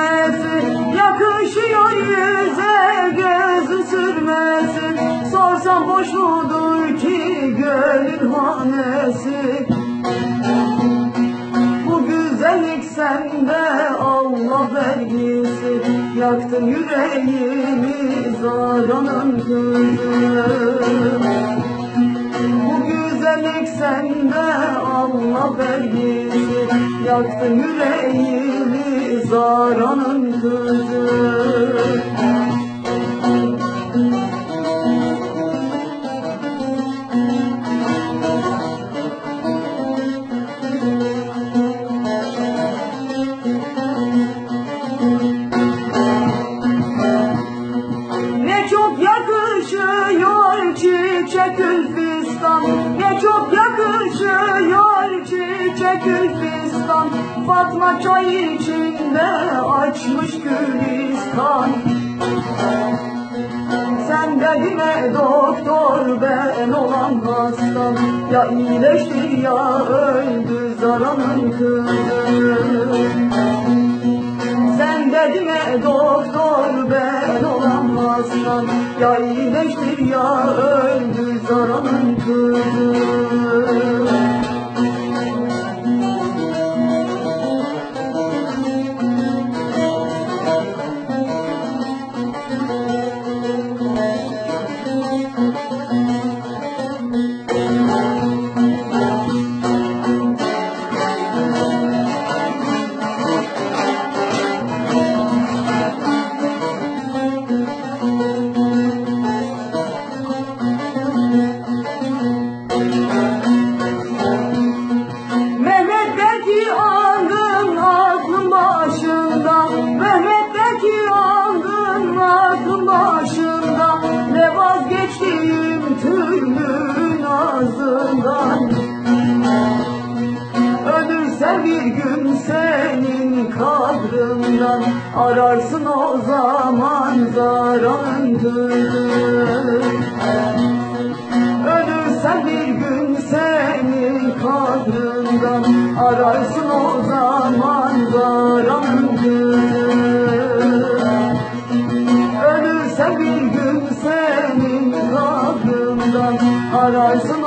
sürmesi Yakışıyor yüze gözü sürmesi Sorsam boş mudur ki gönül hanesi? Bu güzellik sende Allah vergisi. Yaktın yüreğimi zaranın kızı güzellik sende Allah vergisi Yaktın yüreğimi zaranın kızı çiçek fistan Fatma çay içinde açmış gülistan. Sen dedime doktor ben olan hastam. Ya iyileştir ya öldü zaranın kızı. Sen dedime doktor ben olamazsam Ya iyileştir ya öldü zaranın kızı kabrından Ararsın o zaman zaran Ölürsen bir gün senin kabrından Ararsın o zaman zaranı Ölürsen bir gün senin kabrından Ararsın